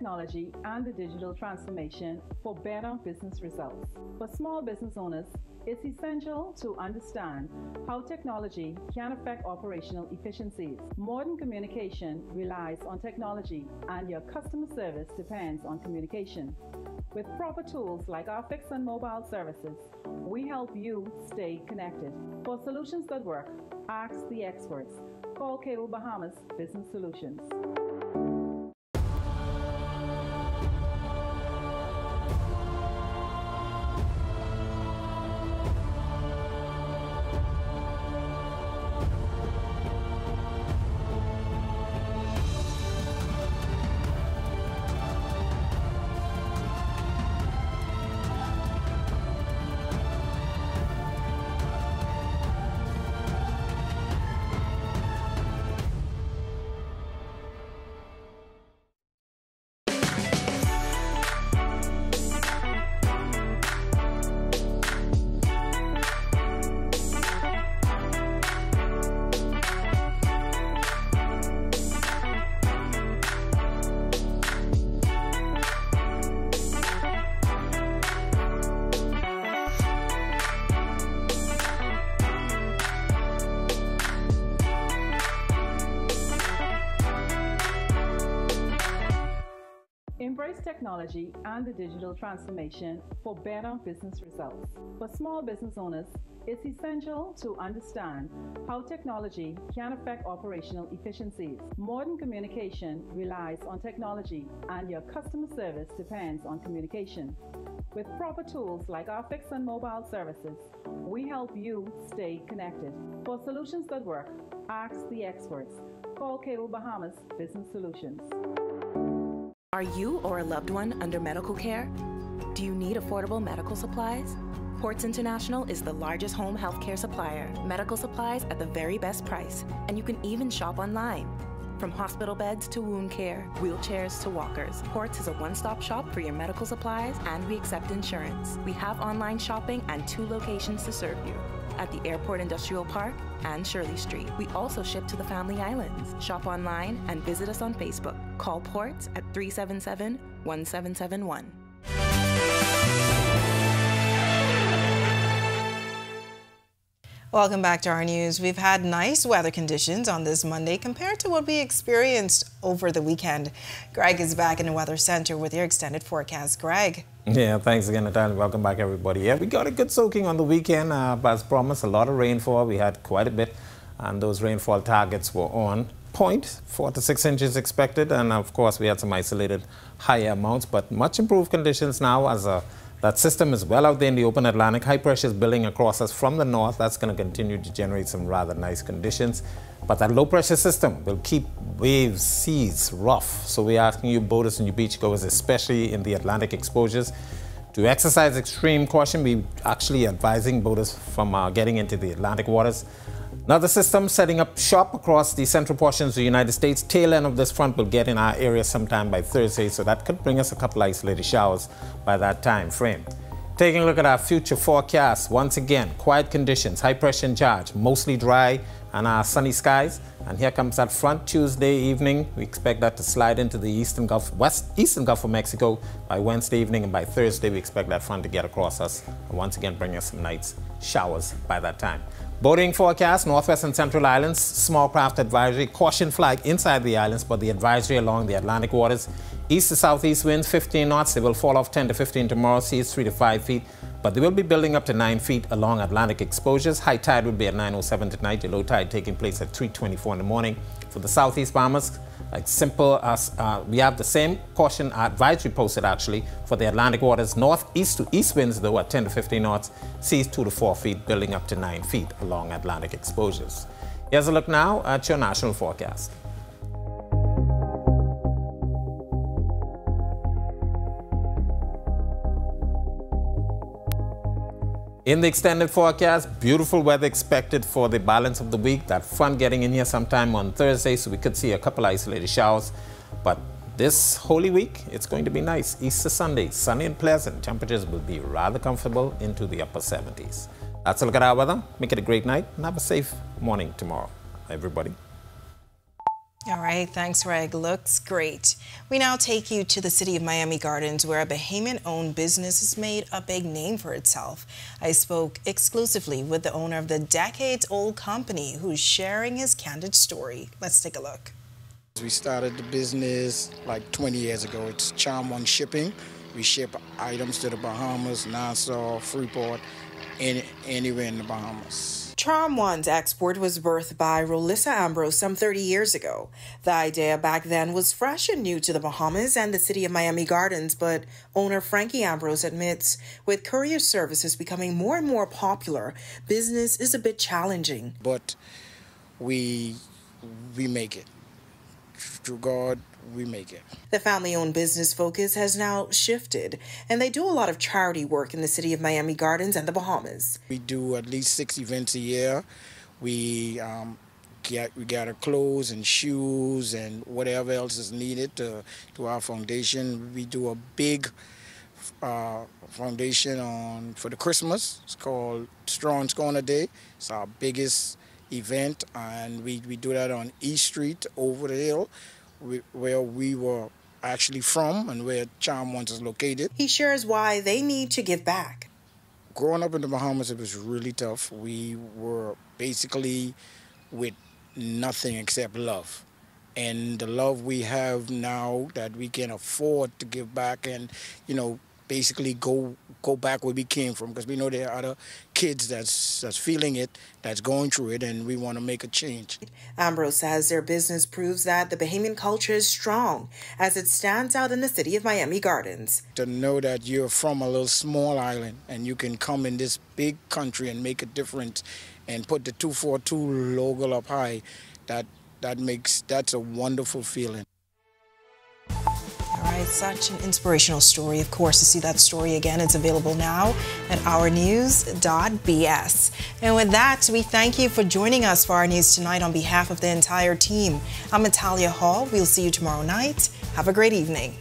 Technology and the digital transformation for better business results. For small business owners, it's essential to understand how technology can affect operational efficiencies. Modern communication relies on technology, and your customer service depends on communication. With proper tools like our fixed and mobile services, we help you stay connected. For solutions that work, ask the experts. Call Cable Bahamas Business Solutions. Embrace technology and the digital transformation for better business results. For small business owners, it's essential to understand how technology can affect operational efficiencies. Modern communication relies on technology, and your customer service depends on communication. With proper tools like our fixed and mobile services, we help you stay connected. For solutions that work, ask the experts. Call Cable Bahamas Business Solutions. Are you or a loved one under medical care? Do you need affordable medical supplies? Ports International is the largest home healthcare supplier. Medical supplies at the very best price, and you can even shop online. From hospital beds to wound care, wheelchairs to walkers, Ports is a one stop shop for your medical supplies, and we accept insurance. We have online shopping and two locations to serve you at the Airport Industrial Park and Shirley Street. We also ship to the Family Islands. Shop online and visit us on Facebook. Call Ports at 377 1771. Welcome back to our news. We've had nice weather conditions on this Monday compared to what we experienced over the weekend. Greg is back in the Weather Center with your extended forecast. Greg. Yeah, thanks again, Natalia. Welcome back, everybody. Yeah, we got a good soaking on the weekend. Uh, but as promised, a lot of rainfall. We had quite a bit, and those rainfall targets were on point. Four to six inches expected, and of course, we had some isolated higher amounts, but much improved conditions now as a that system is well out there in the open Atlantic. High pressure is building across us from the north. That's going to continue to generate some rather nice conditions. But that low pressure system will keep waves, seas rough. So we're asking you boaters and you beachgoers, especially in the Atlantic exposures, to exercise extreme caution. We're actually advising boaters from uh, getting into the Atlantic waters. Another system setting up shop across the central portions of the United States. Tail end of this front will get in our area sometime by Thursday, so that could bring us a couple isolated showers by that time frame. Taking a look at our future forecast, once again, quiet conditions, high pressure in charge, mostly dry and our sunny skies. And here comes that front Tuesday evening. We expect that to slide into the eastern Gulf, west eastern Gulf of Mexico by Wednesday evening, and by Thursday we expect that front to get across us and once again bring us some nights showers by that time. Boating forecast, northwest and central islands, small craft advisory, caution flag inside the islands, but the advisory along the Atlantic waters. East to southeast winds 15 knots. They will fall off 10 to 15 tomorrow, seas 3 to 5 feet, but they will be building up to 9 feet along Atlantic exposures. High tide will be at 9.07 tonight, the low tide taking place at 3.24 in the morning. For the southeast Bahamas, like simple as uh, we have the same caution advisory posted actually for the Atlantic waters northeast to east winds though at 10 to 15 knots, seas 2 to 4 feet, building up to 9 feet along Atlantic exposures. Here's a look now at your national forecast. In the extended forecast, beautiful weather expected for the balance of the week. That front getting in here sometime on Thursday, so we could see a couple isolated showers. But this Holy Week, it's going to be nice. Easter Sunday, sunny and pleasant. Temperatures will be rather comfortable into the upper 70s. That's a look at our weather. Make it a great night and have a safe morning tomorrow, everybody. All right, thanks, Greg. Looks great. We now take you to the city of Miami Gardens, where a Bahamian owned business has made a big name for itself. I spoke exclusively with the owner of the decades old company who's sharing his candid story. Let's take a look. We started the business like 20 years ago. It's Charm One Shipping. We ship items to the Bahamas, Nassau, Freeport, any, anywhere in the Bahamas. Charm One's export was birthed by Rolissa Ambrose some 30 years ago. The idea back then was fresh and new to the Bahamas and the city of Miami Gardens, but owner Frankie Ambrose admits with courier services becoming more and more popular, business is a bit challenging. But we we make it. Through God, we make it. The family owned business focus has now shifted, and they do a lot of charity work in the city of Miami Gardens and the Bahamas. We do at least six events a year. We um, get we gather clothes and shoes and whatever else is needed to, to our foundation. We do a big uh, foundation on for the Christmas. It's called Straw and Schooner Day. It's our biggest event, and we, we do that on E Street over the hill where we were actually from and where Charm Ones is located. He shares why they need to give back. Growing up in the Bahamas, it was really tough. We were basically with nothing except love. and the love we have now that we can afford to give back and, you know, basically go go back where we came from because we know there are other kids that's that's feeling it, that's going through it, and we want to make a change. Ambrose says their business proves that the Bahamian culture is strong as it stands out in the city of Miami Gardens. To know that you're from a little small island and you can come in this big country and make a difference and put the 242 logo up high, that that makes that's a wonderful feeling. All right, such an inspirational story. Of course, to see that story again, it's available now at ournews.bs. And with that, we thank you for joining us for our news tonight on behalf of the entire team. I'm Natalia Hall. We'll see you tomorrow night. Have a great evening.